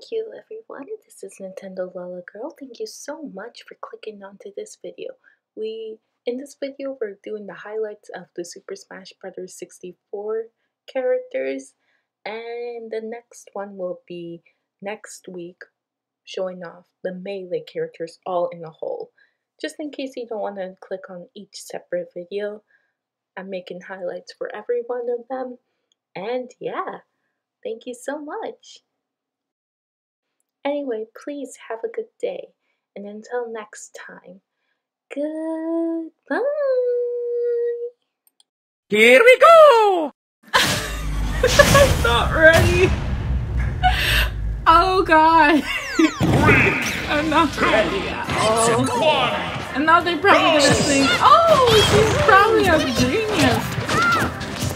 Thank you everyone, this is Nintendo Lala Girl. Thank you so much for clicking onto this video. We, in this video, we're doing the highlights of the Super Smash Bros. 64 characters, and the next one will be next week, showing off the Melee characters all in a whole. Just in case you don't want to click on each separate video, I'm making highlights for every one of them, and yeah, thank you so much. Anyway, please have a good day, and until next time, goodbye. Here we go! I'm not ready. Oh god. I'm not ready at all. And now they're probably gonna think, oh, she's probably a genius.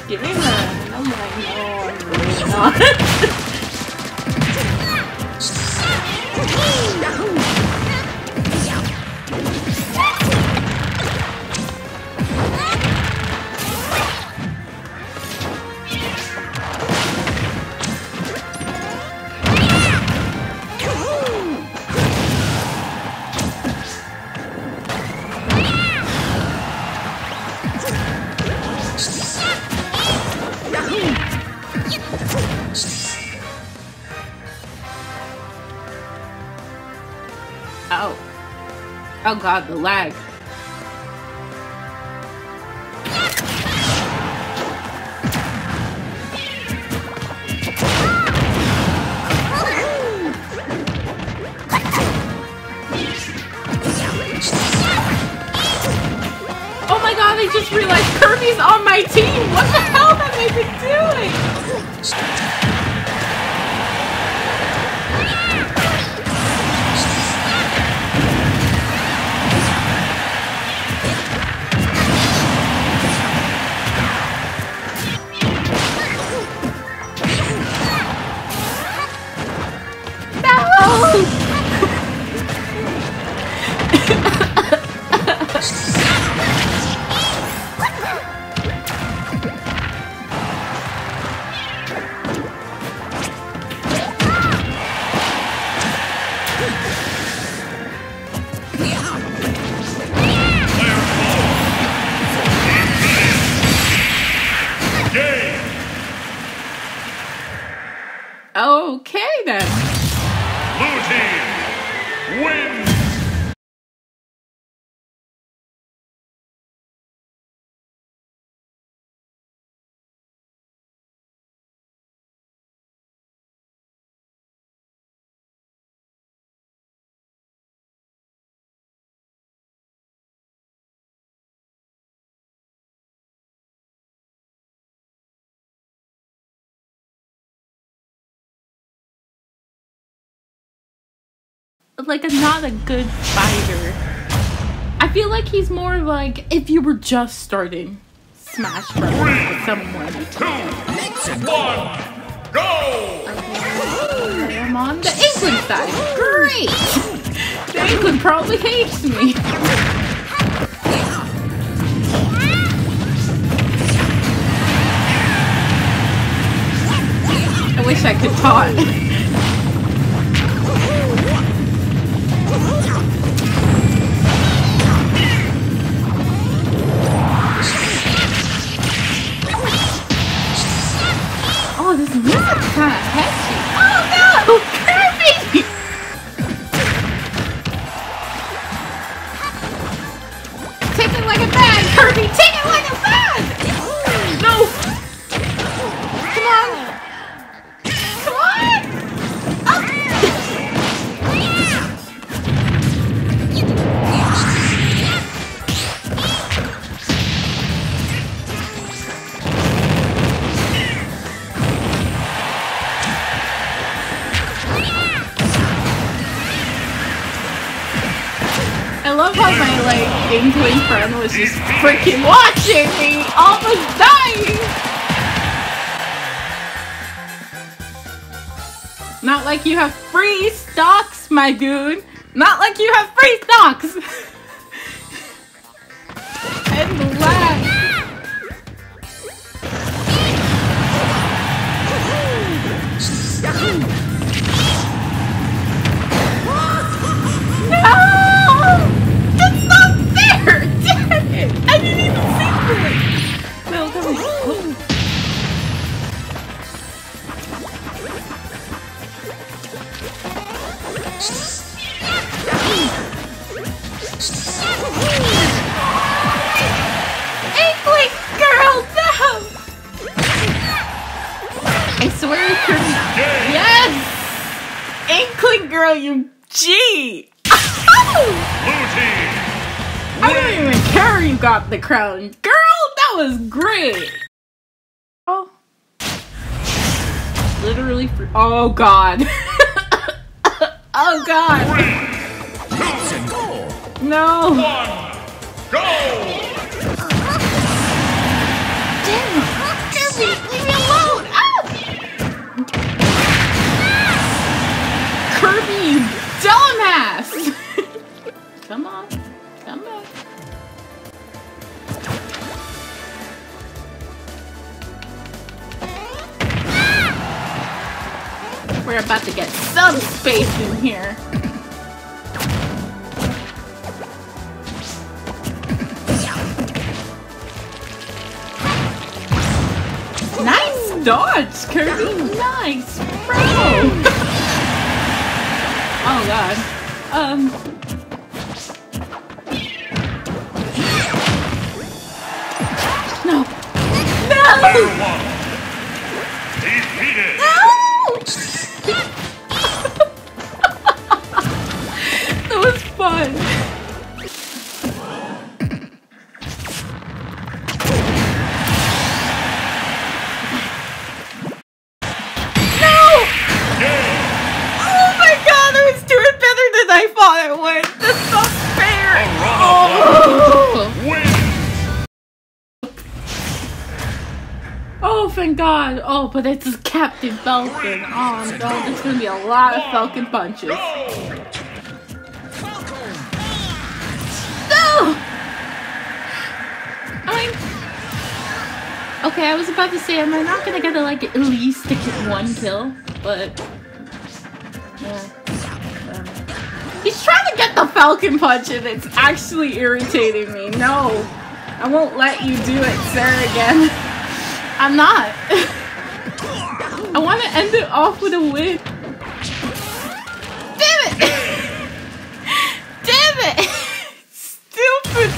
Give me that. And I'm like, no, I'm really not. Oh. Oh god, the lag. Oh my god, I just realized Kirby's on my team! What the hell am I doing? Like a not a good fighter. I feel like he's more like if you were just starting Smash Bros. with someone. One, go! I am on the England side. Great! The England probably hates me. I wish I could taunt. Freaking watching me, almost dying. Not like you have free stocks, my dude. Not like you have girl, you G! Blue team. I don't even care you got the crown. Girl, that was great! Oh. Literally for- Oh god. oh god. No. One. Go. Damn it! Kirby, dumbass! come on, come on. We're about to get some space in here. Nice dodge, Kirby. Nice, bro. oh god. Um. No. No. Defeated. that was fun. I would. That's not fair. Oh. Oh, thank God. Oh, but it's Captain Falcon. Oh no, there's gonna be a lot of Falcon punches. No! I mean, okay, I was about to say, am I not gonna get a, like at least a ki- one kill? But yeah. Trying to get the Falcon punch, and it's actually irritating me. No, I won't let you do it, sir. Again, I'm not. I want to end it off with a win. Damn it! Damn it! Stupid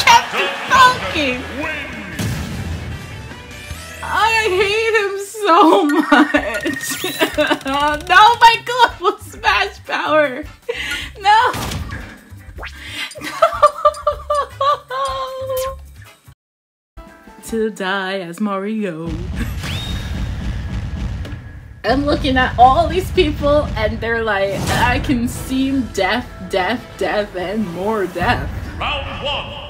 Captain Falcon! I hate him so much. Oh, no, my global smash power. No. No. To die as Mario. I'm looking at all these people and they're like, I can see death, death, death, and more death. Round one.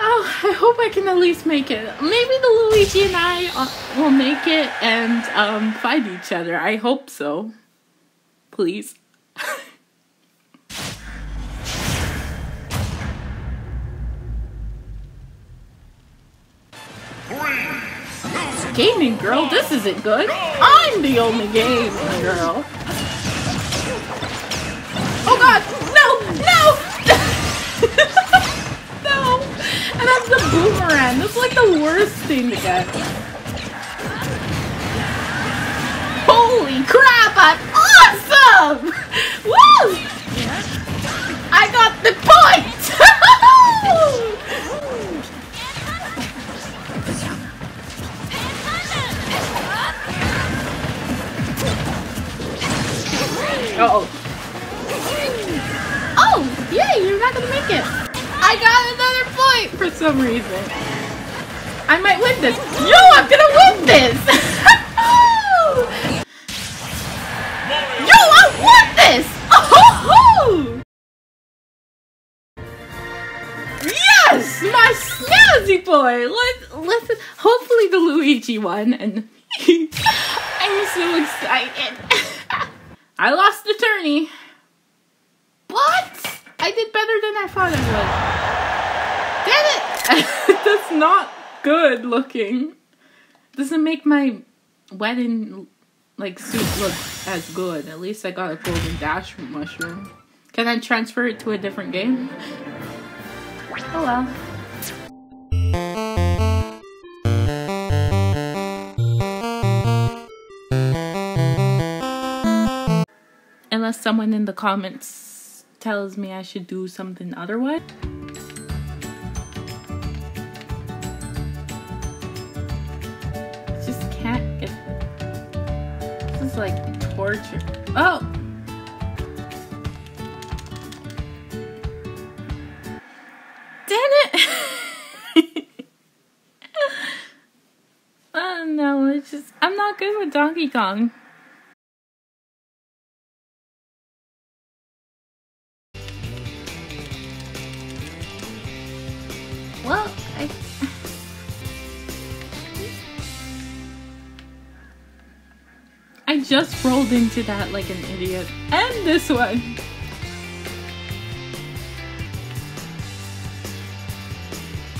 Oh, I hope I can at least make it. Maybe the Luigi and I uh, will make it and um, fight each other. I hope so. Please. Gaming girl, this isn't good. I'm the only gaming girl. Oh god, no, no! no! And that's the boomerang. That's like the worst thing to get. Awesome! Woo! I got the point! Uh oh. Oh, yay, you're not gonna make it. I got another point for some reason. I might win this. Yo, I'm gonna win this! One, and I'm so excited. I lost the tourney. What? I did better than I thought I would. Damn it! That's not good looking. Doesn't make my wedding like suit look as good. At least I got a golden dash mushroom. Can I transfer it to a different game? Oh well. unless someone in the comments tells me I should do something otherwise. Just can't get this is like torture. Oh! Damn it! oh no, it's just, I'm not good with Donkey Kong. Just rolled into that like an idiot. And this one.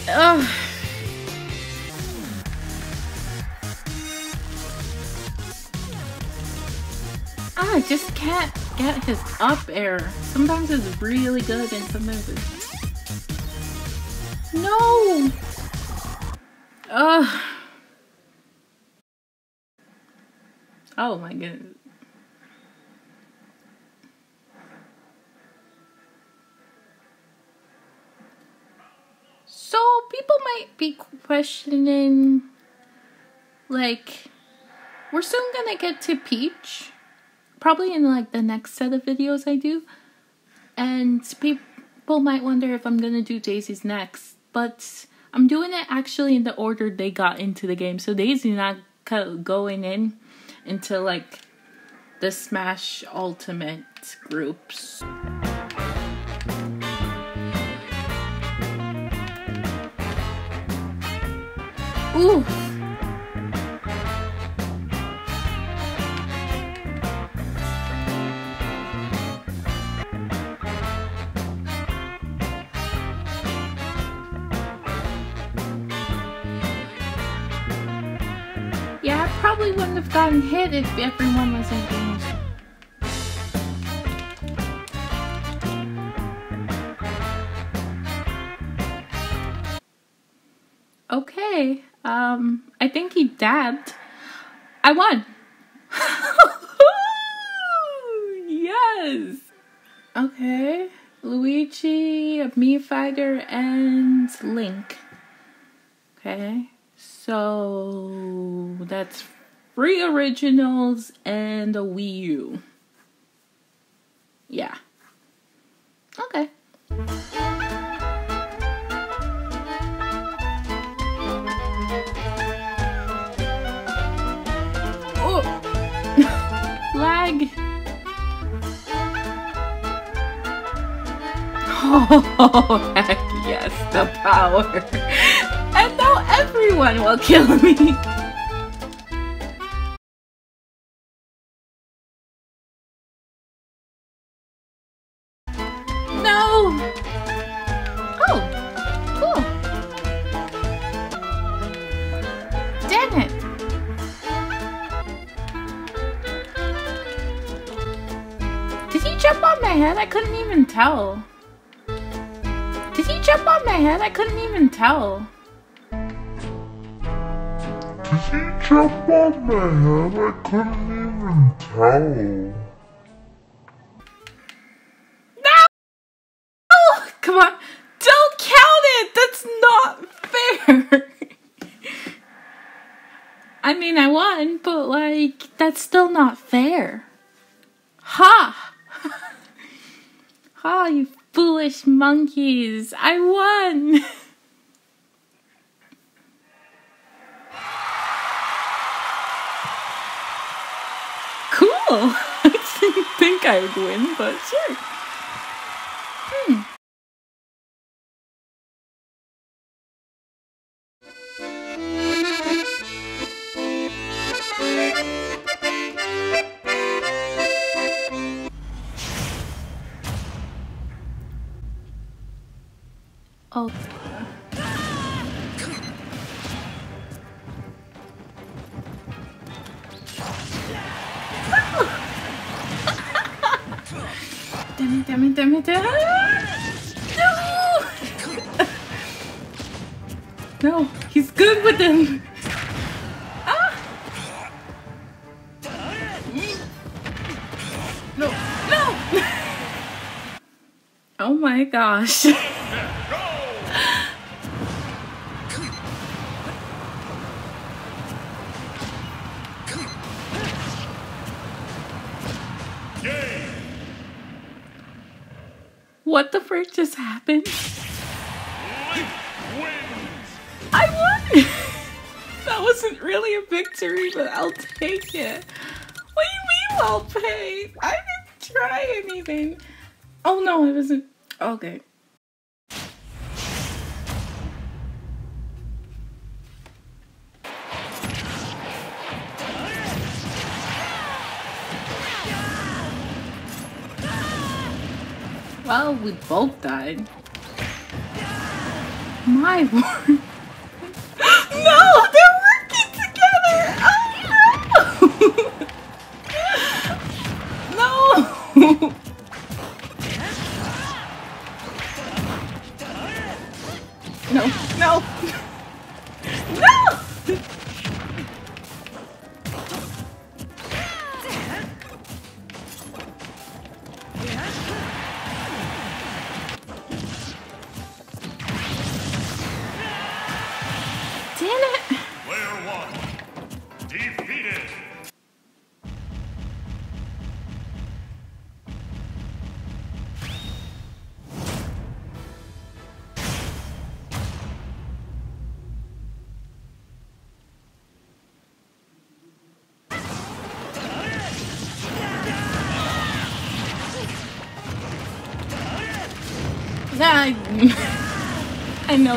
Ugh. Ah, I just can't get his up air. Sometimes it's really good and sometimes it's... No! Ugh. Oh my goodness. So people might be questioning like we're soon gonna get to Peach. Probably in like the next set of videos I do. And people might wonder if I'm gonna do Daisy's next. But I'm doing it actually in the order they got into the game. So Daisy not going in into like the Smash Ultimate groups. Ooh. Probably wouldn't have gotten hit if everyone was engaged. Okay, um, I think he dabbed. I won! yes! Okay, Luigi, Mii Fighter, and Link. Okay, so that's three originals and a Wii U. Yeah. Okay. Oh! Lag! Oh, heck yes, the power. And now everyone will kill me. Tell. Did he jump on my head? I couldn't even tell. No! Oh, come on. Don't count it. That's not fair. I mean, I won, but like, that's still not fair. Ha! ha, you foolish monkeys. I won. cool. I didn't think I would win, but sure. Hmm. Oh. Damn it, it. No! no, he's good with them. Ah! No, no! oh my gosh. just happened? I won! that wasn't really a victory, but I'll take it. What do you mean well paid? I didn't try anything. Oh no, I wasn't. Okay. We both died. My word.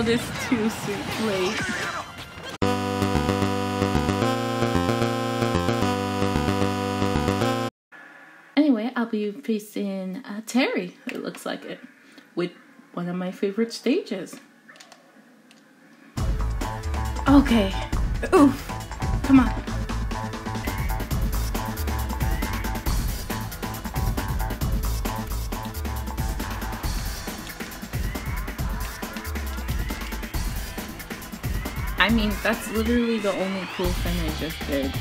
This too soon, late. Anyway, I'll be facing uh, Terry, it looks like it, with one of my favorite stages. Okay. Oof. Come on. That's literally the only cool thing I just did.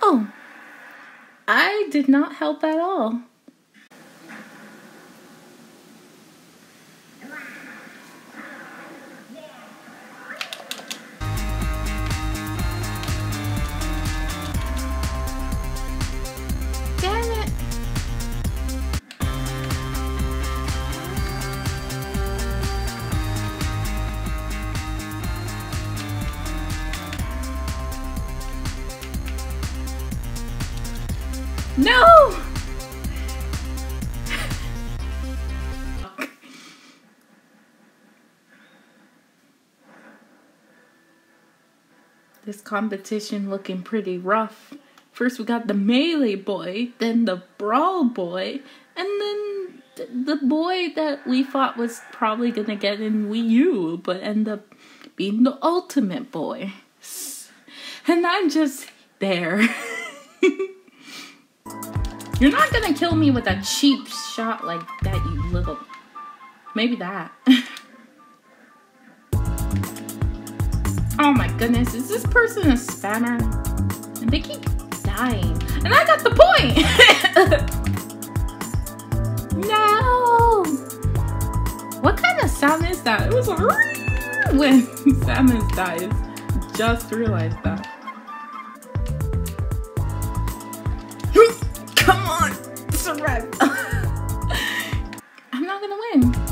Oh, I did not help at all. Competition looking pretty rough. First we got the melee boy, then the brawl boy, and then th- the boy that we thought was probably gonna get in Wii U, but end up being the ultimate boy. And I'm just there. You're not gonna kill me with a cheap shot like that, you little. Maybe that. oh my goodness, is this person a spammer? And they keep dying. And I got the point! no! What kind of sound is that? It was a when Samus dies. Just realized that. Come on! Survive! I'm not gonna win.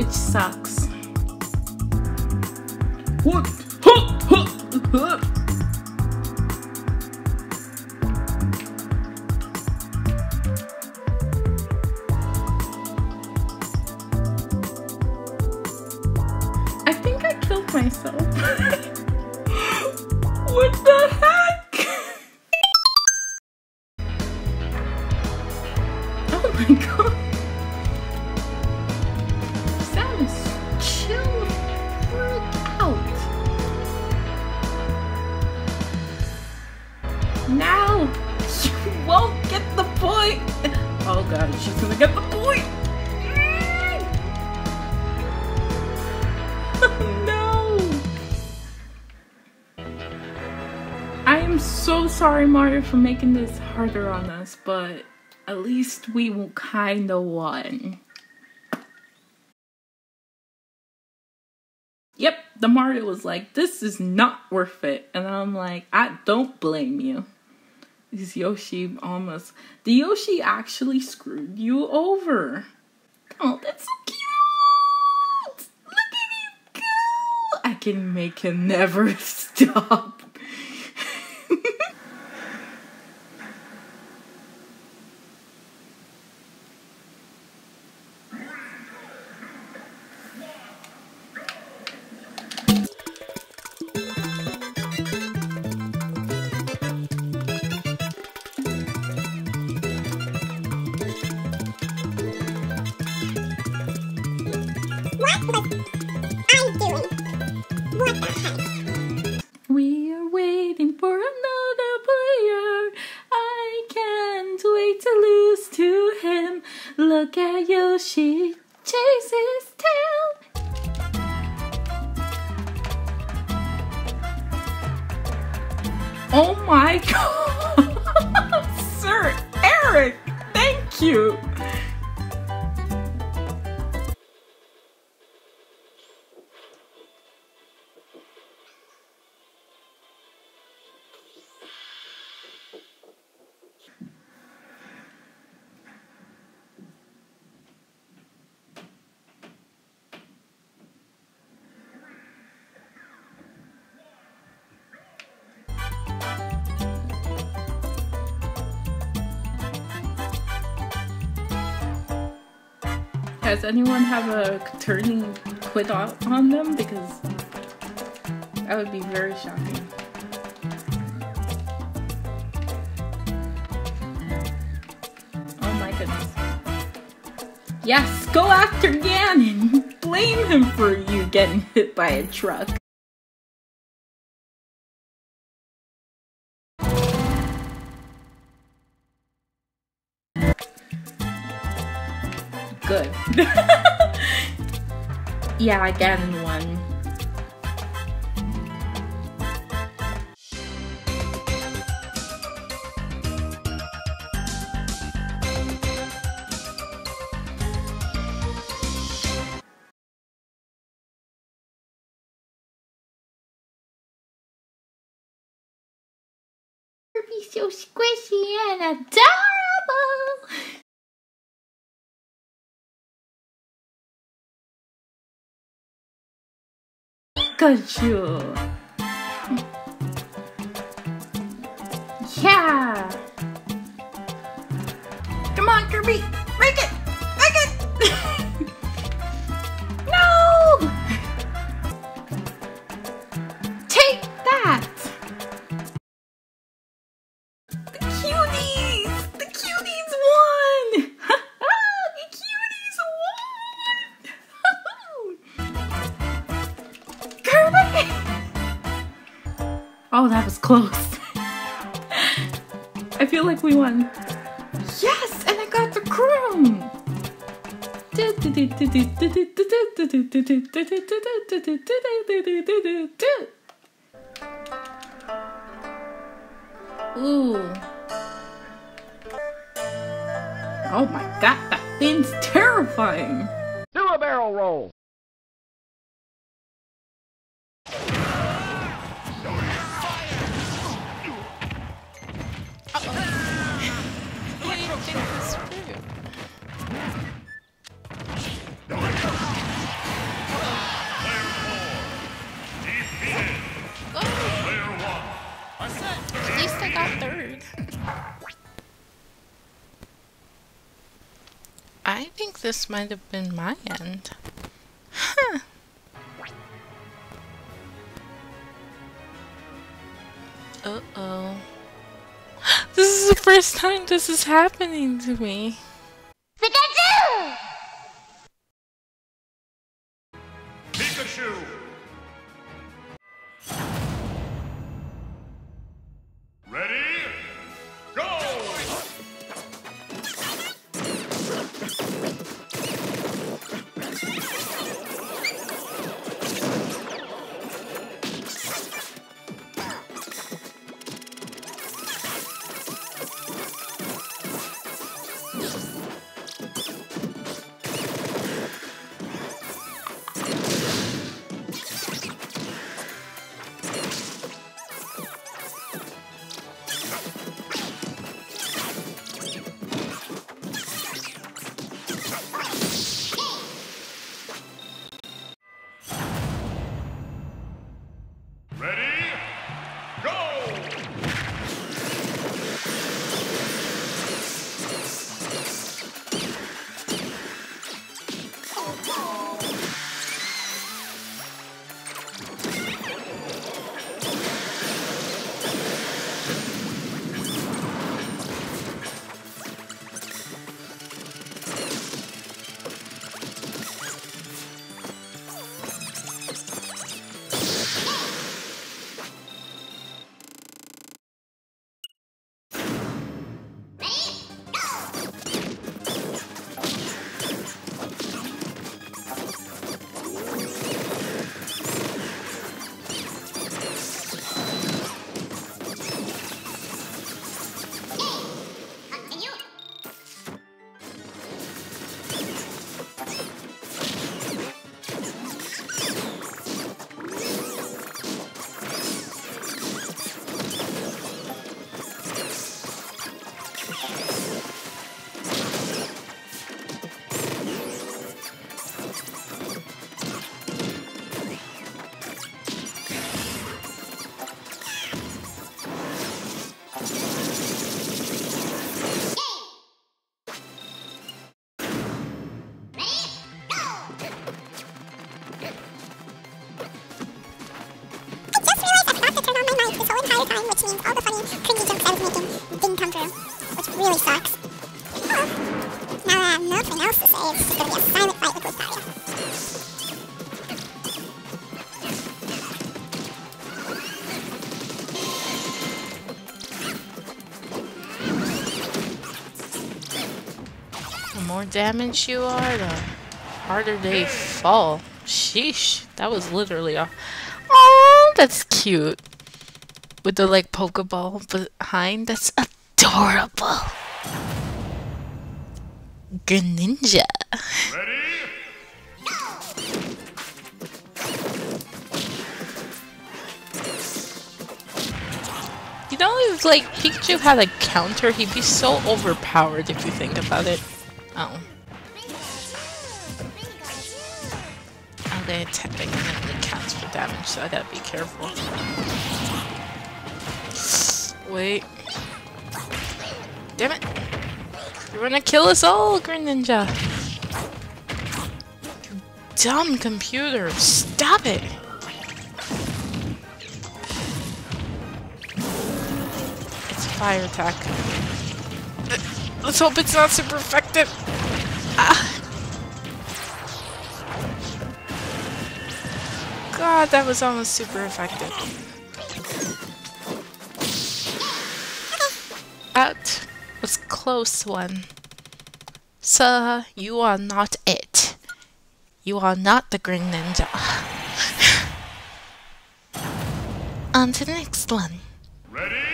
Which sucks. What? Mario, for making this harder on us, but at least we kinda won. Yep, the Mario was like, "This is not worth it," and I'm like, "I don't blame you." This Yoshi almost the Yoshi actually screwed you over. Oh, that's so cute! Look at him go! I can make him never stop. Look at Yoshi chase his tail. Oh my god! Sir Eric, thank you! Does anyone have a turning quit on on them? Because that would be very shocking. Oh my goodness. Yes, go after Ganon! Blame him for you getting hit by a truck. yeah, Ganon won. Be so squishy and adorable. Pikachu. Yeah. Come on, Kirby. Make it. Like we won. Yes, and I got the crown. Ooh. Oh my god, that thing's terrifying. Do a barrel roll. At least I got third. I think this might have been my end. Huh. Uh oh. This is the first time this is happening to me. Pikachu. Ready? Damage you are, the harder they fall. Sheesh, that was literally a. Oh, that's cute. With the like Pokeball behind, that's adorable. Greninja. Ready? You know, if like Pikachu had a counter, he'd be so overpowered if you think about it. Oh. I'm gonna attack and it counts for damage, so I gotta be careful. Wait. Damn it! You're gonna kill us all, Greninja! You dumb computer! Stop it! It's fire attack. Uh, Let's hope it's not super effective. God, that was almost super effective. That was close one. Sir, you are not it. You are not the Green Ninja. On to the next one. Ready?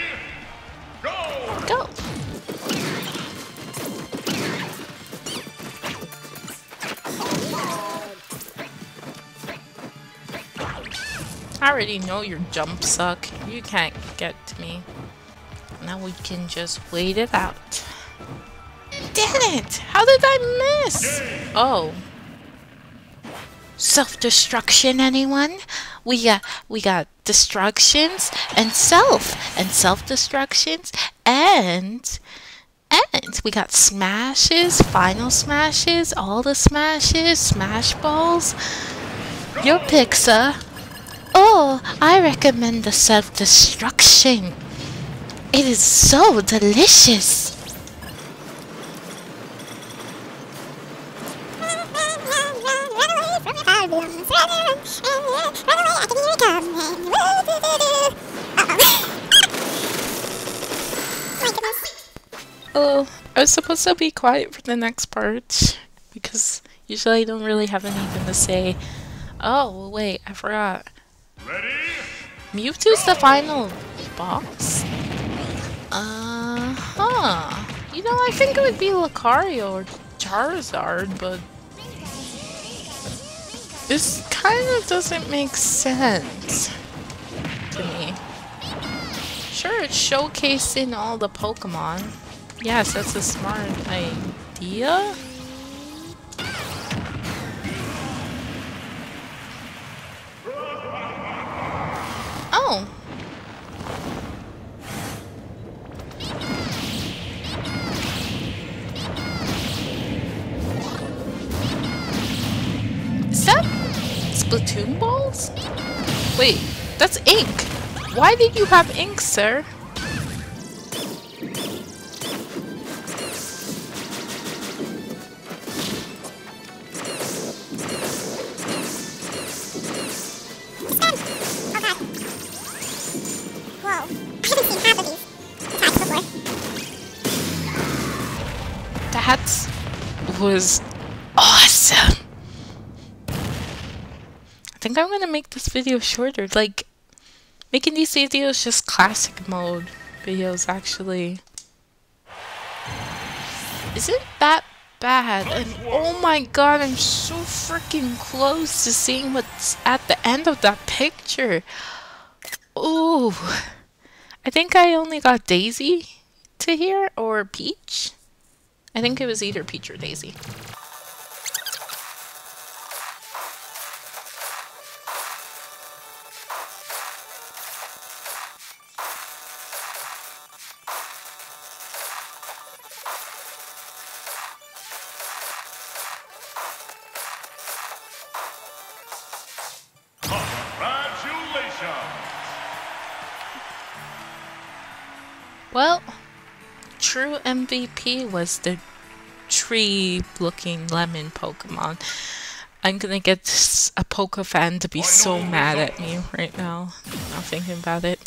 I already know your jump suck. You can't get to me. Now we can just wait it out. Damn it! How did I miss? Oh. Self-destruction, anyone? We got we got destructions and self and self-destructions and and we got smashes, final smashes, all the smashes, smash balls. Your sir. Oh, I recommend the self-destruction. It is so delicious. Oh, I was supposed to be quiet for the next part because usually I don't really have anything to say. Oh, wait, I forgot. Ready? Mewtwo's the final boss? Uh huh. You know, I think it would be Lucario or Charizard, but this kind of doesn't make sense to me. Sure, it's showcasing all the Pokemon. Yes, that's a smart idea. Why did you have ink, sir? That was awesome. I think I'm gonna make this video shorter. Like, making these videos just classic mode videos actually isn't that bad. And oh my god, I'm so freaking close to seeing what's at the end of that picture. Ooh. I think I only got Daisy to here or Peach. I think it was either Peach or Daisy. Well, true MVP was the tree looking lemon Pokemon. I'm gonna get a Poke fan to be so mad at me right now. Now thinking about it.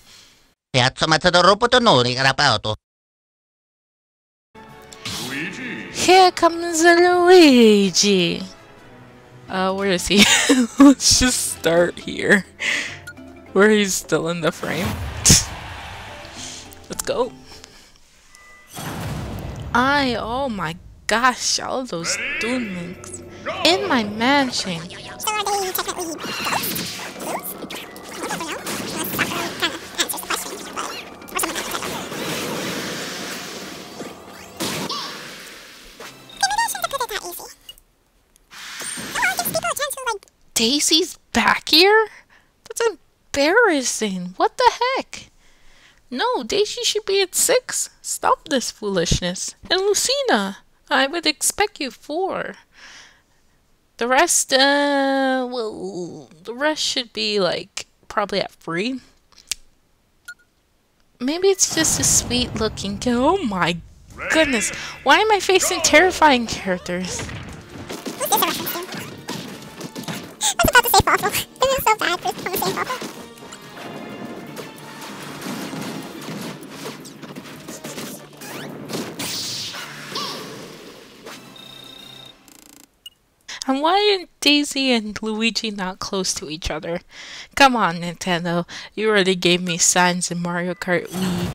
Piazza Matador Potonori Carapato. Luigi. Here comes Luigi. Uh, where is he? Let's just start here. Where he's still in the frame. Let's go. I, oh my gosh, all those doomlings in my mansion. Daisy's back here? That's embarrassing. What the heck? No, Daisy should be at six. Stop this foolishness. And Lucina, I would expect you four. The rest, uh, well, the rest should be like probably at three. Maybe it's just a sweet looking. Oh my goodness. Why am I facing terrifying characters? I was about to say. This is so bad the same. And why aren't Daisy and Luigi not close to each other? Come on, Nintendo. You already gave me signs in Mario Kart Wii.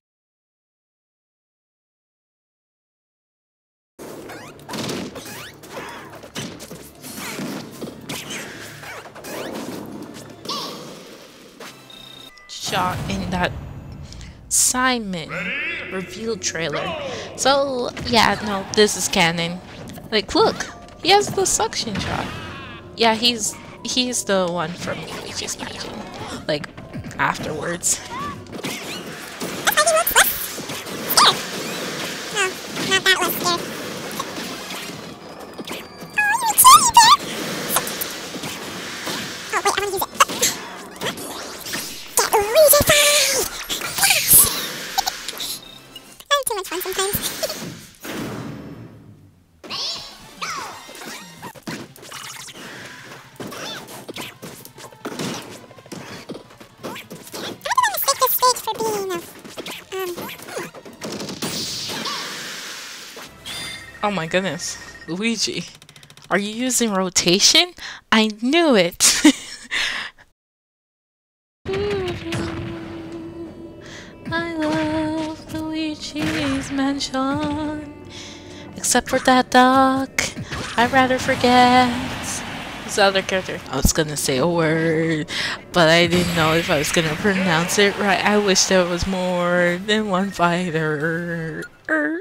Shot in that Simon reveal trailer. So, yeah, no, this is canon. Like, look, he has the suction shot. Yeah, he's he's the one from Luigi's Mansion. Like, afterwards. Oh my goodness. Luigi, are you using rotation? I knew it! I love Luigi's Mansion. Except for that duck. I'd rather forget. The other character? I was gonna say a word, but I didn't know if I was gonna pronounce it right. I wish there was more than one fighter. Do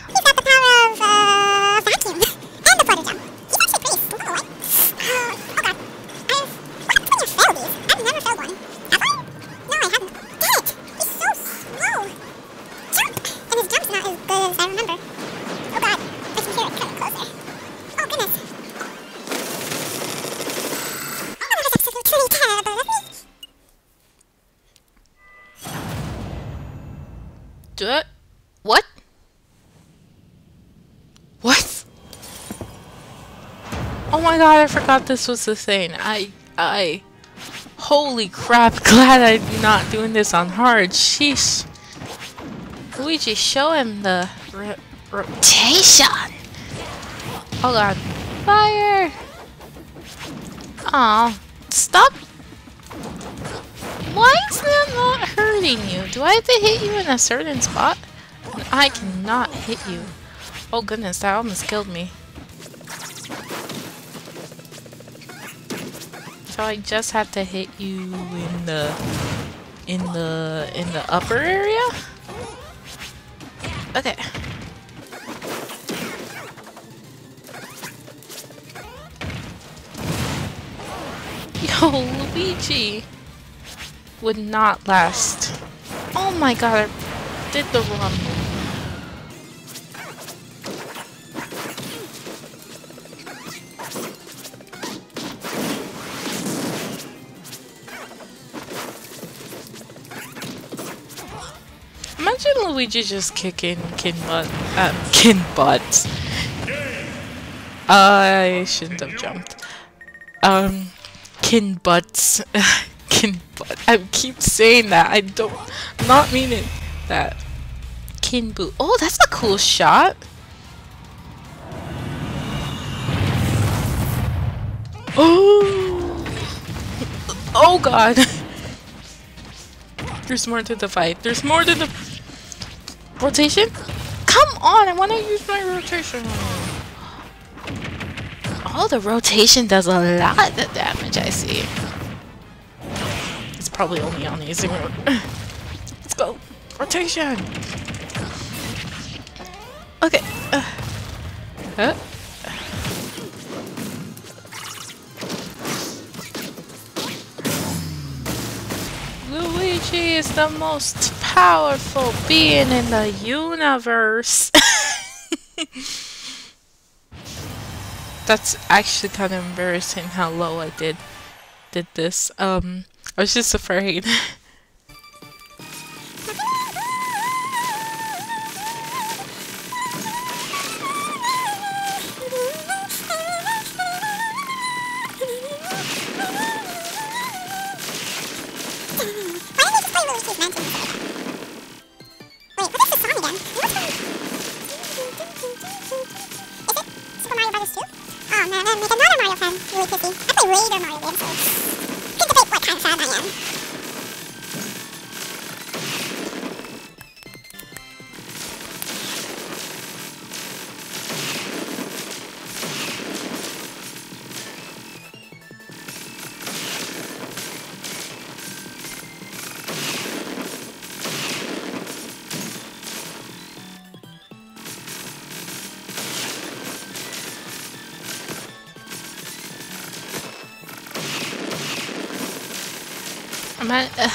God, I forgot this was the thing. I, I, holy crap, glad I'm not doing this on hard. Sheesh. Luigi, show him the ro- rotation. Oh god. Fire! Aw, stop. Why is that not hurting you? Do I have to hit you in a certain spot? I cannot hit you. Oh goodness, that almost killed me. I just have to hit you in the in the in the upper area? Okay. Yo, Luigi would not last. Oh my god, I did the wrong move. Luigi just kicking Kin butt. Uh, Kin butt. I shouldn't have jumped. Um, Kin butts. Kin butt. I keep saying that. I don't. Not meaning that. Kin boot. Oh, that's a cool shot. Oh. Oh god. There's more to the fight. There's more to the rotation. Come on, I want to use my rotation. Oh, the rotation does a lot of damage, I see. It's probably only on easy mode. Let's go. Rotation. Okay. Uh. Huh? Luigi is the most powerful being in the universe. That's actually kind of embarrassing how low I did did this. Um, I was just afraid. Uh,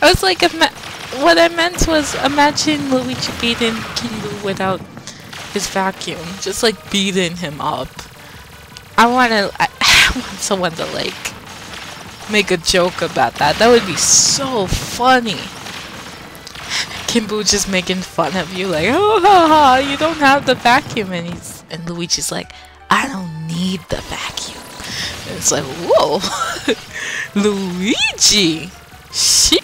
I was like, what I meant was imagine Luigi beating King Boo without his vacuum, just like beating him up. I wanna, I, I want someone to like make a joke about that. That would be so funny. King Boo just making fun of you, like, oh, ha, ha, you don't have the vacuum, and he's and Luigi's like, I don't need the vacuum. And it's like, whoa, Luigi, shit.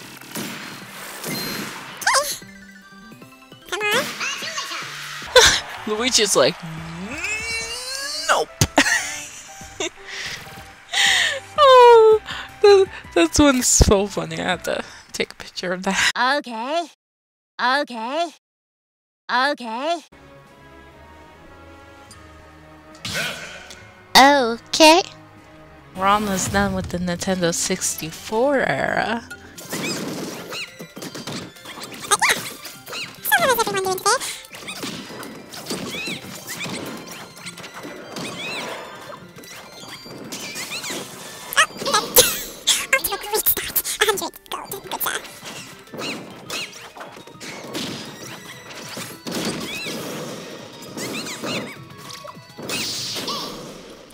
Luigi's like, nope. oh, that, that's one's so funny. I have to take a picture of that. Okay. Okay. Okay. Okay. We're almost done with the Nintendo 64 era. So how is everyone doing today? Okay. Off to a great start. 100 gold. Good job.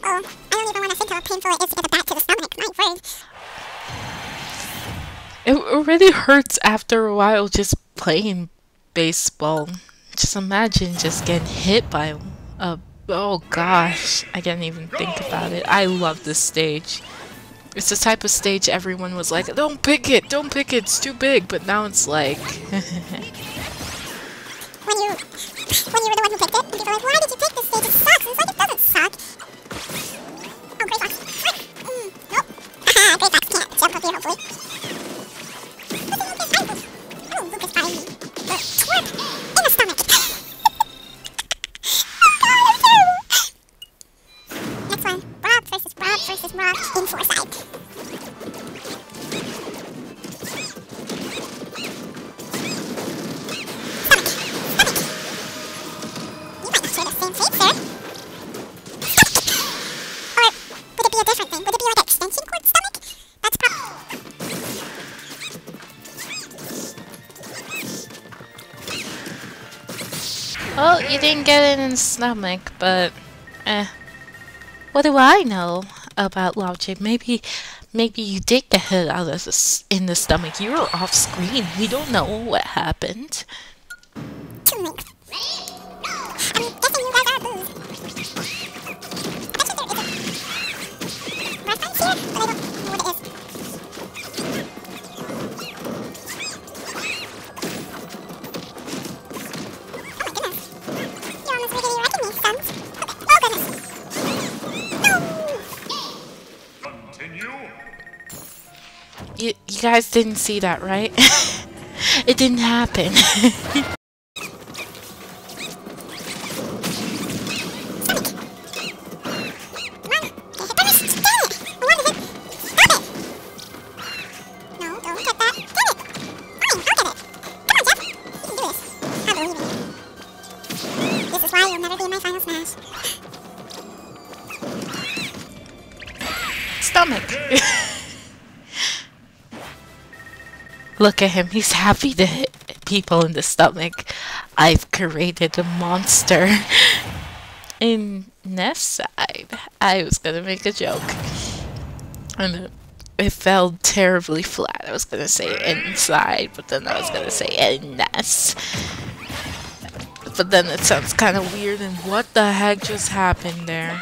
I don't even want to think how painful it is It already hurts after a while just playing baseball. Just imagine just getting hit by a. Oh gosh, I can't even think about it. I love this stage. It's the type of stage everyone was like, don't pick it, don't pick it, it's too big. But now it's like, when you when you were the one who picked it, people were like, why did you pick this stage? It sucks. It's like it doesn't suck. Oh, Grey Fox. Mm, nope. Haha, Grey Fox can't jump up here, hopefully. Stomach, but eh. What do I know about logic? Maybe, Maybe you did get hit out of the in the stomach. You were off screen. We don't know what happened. Guys didn't see that, right? it didn't happen. Look at him. He's happy to hit people in the stomach. I've created a monster. In Ness side, I was gonna make a joke. And it, it fell terribly flat. I was gonna say inside, but then I was gonna say in Ness. But then it sounds kind of weird, and what the heck just happened there?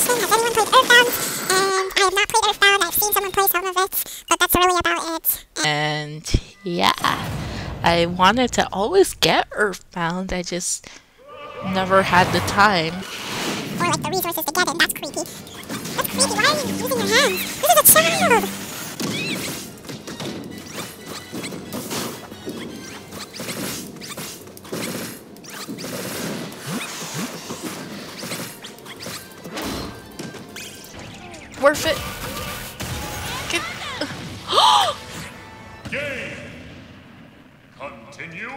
Earthbound. Has anyone played Earthbound? And I have not played Earthbound. I've seen someone play some of it, but that's really about it. and yeah, I wanted to always get Earthbound. I just never had the time. Or like the resources to get it. That's creepy. That's creepy. Why are you using your hands? This is a child. Worth it. Get. Game. Continue.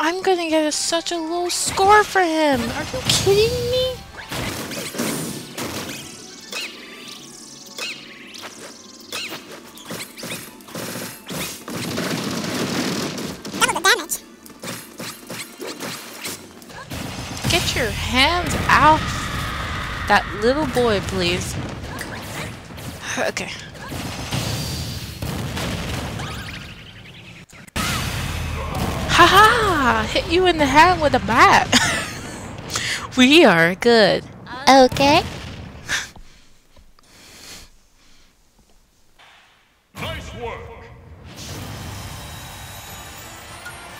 I'm gonna get a, such a low score for him. Are you kidding me? That little boy, please. Okay. Haha! Hit you in the head with a bat. we are good. Okay. Nice work.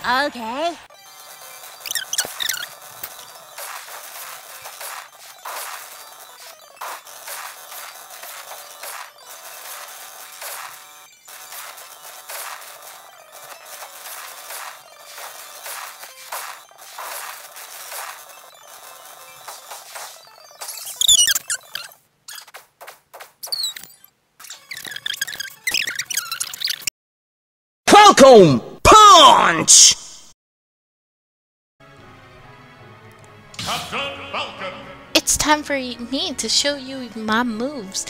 Okay. Falcon Punch! Captain Falcon. It's time for me to show you my moves.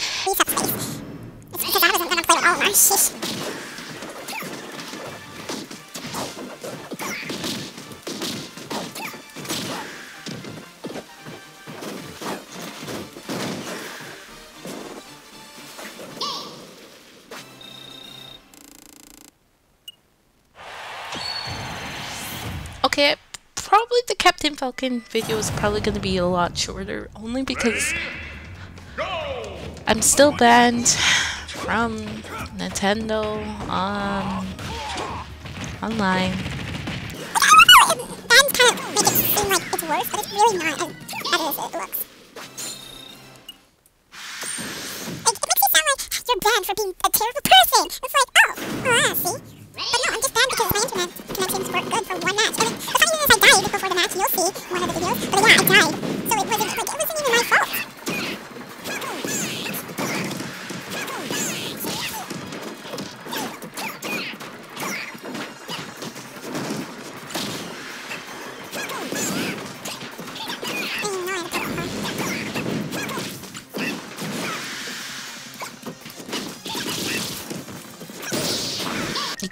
Falcon video is probably going to be a lot shorter, only because I'm still banned from Nintendo on online. That's Worse, but it's really not as bad as it looks. It, it makes you sound like you're banned for being a terrible person. It's like, oh, ah, see?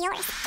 yours.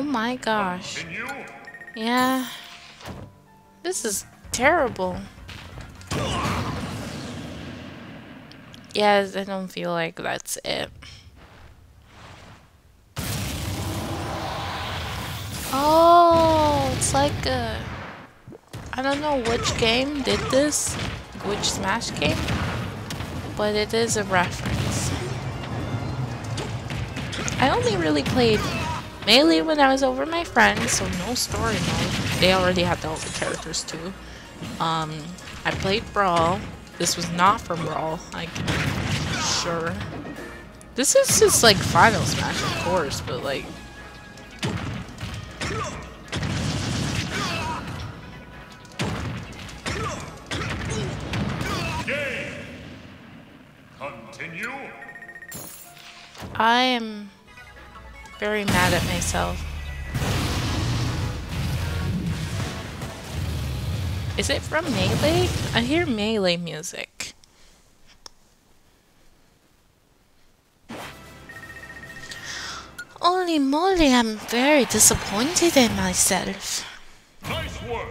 Oh my gosh. Yeah. This is terrible. Yes, I don't feel like that's it. Oh, it's like a... I don't know which game did this, which Smash game, but it is a reference. I only really played Melee when I was over my friends, so no story mode. They already had all the characters too. Um, I played Brawl. This was not from Brawl, I can sure. This is just like Final Smash, of course, but like Game. Continue. I am very mad at myself. Is it from Melee? I hear Melee music. Holy moly, I'm very disappointed in myself. Nice work.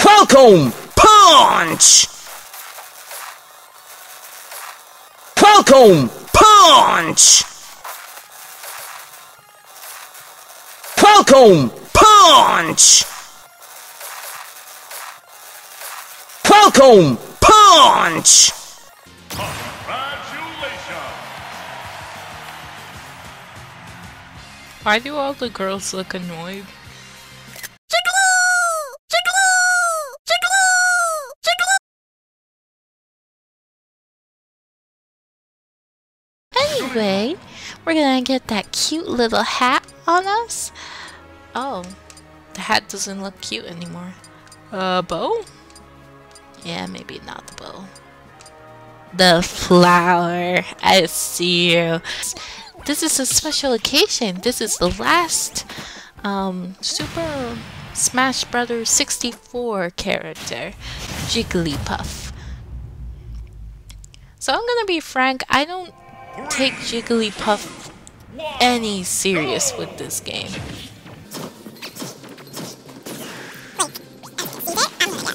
Falcon Punch! Falcon Punch! Falcon Punch! Falcon Punch! Why do all the girls look annoyed? Anyway, we're gonna get that cute little hat on us. Oh, the hat doesn't look cute anymore. Uh, bow? Yeah, maybe not the bow. the flower. I see you. This is a special occasion. This is the last um, Super Smash Brothers 64 character, Jigglypuff. So I'm gonna be frank, I don't take Jigglypuff any serious with this game.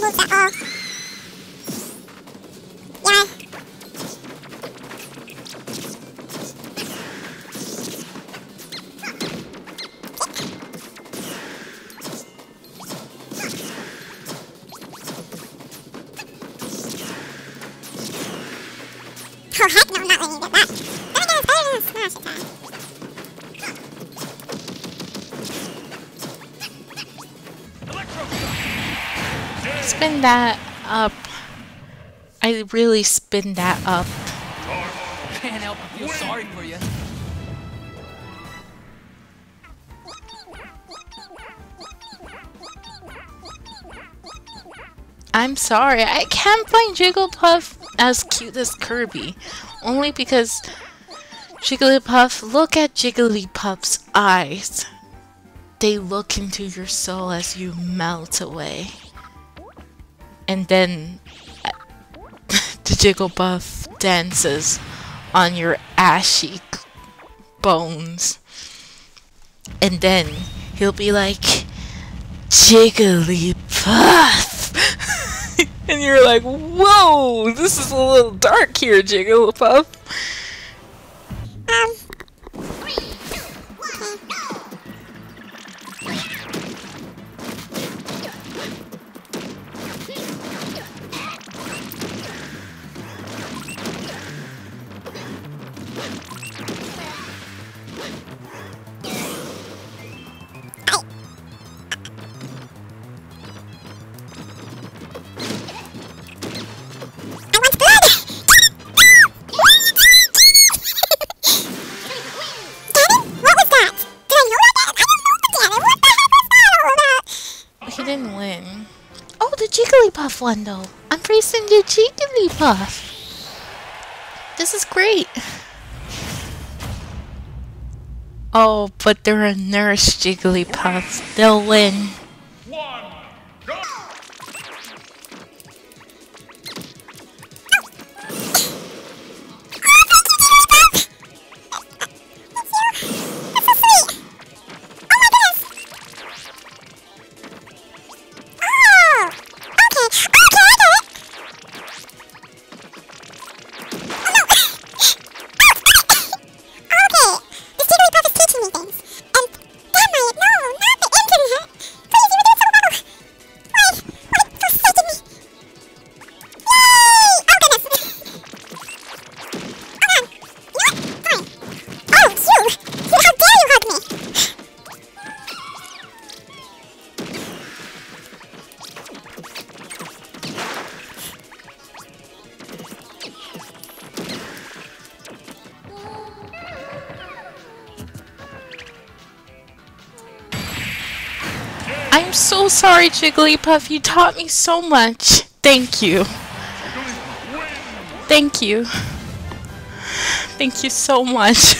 no at all. Oh heck no, not letting you get that. It's better than a smash attack. Spin that up. I really spin that up. Can't help but feel sorry for you. I'm sorry, I can't find Jigglypuff as cute as Kirby. Only because Jigglypuff, look at Jigglypuff's eyes. They look into your soul as you melt away. And then uh, the Jigglypuff dances on your ashy bones. And then he'll be like, Jigglypuff! and you're like, whoa, this is a little dark here, Jigglypuff. Um. I'm facing the Jigglypuff. This is great. Oh, but they're a nurse Jigglypuff. They'll win. Sorry, Jigglypuff. You taught me so much. Thank you. Thank you. Thank you so much.